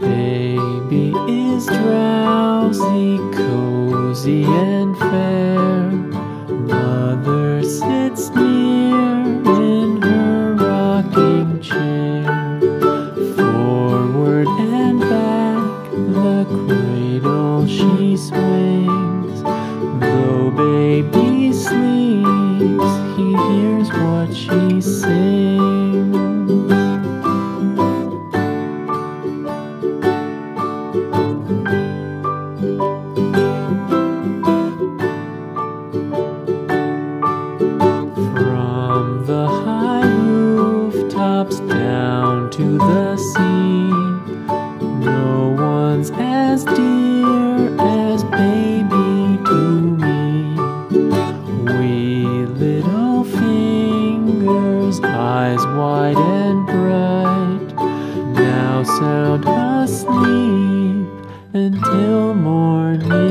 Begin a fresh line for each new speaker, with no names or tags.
Baby is drowsy, cozy and fair. Mother sits near in her rocking chair. Forward and back, the cradle she he hears what she sings. From the high rooftops down to the sea, no one's as dear as baby to me. Wee little eyes wide and bright, now sound asleep until morning.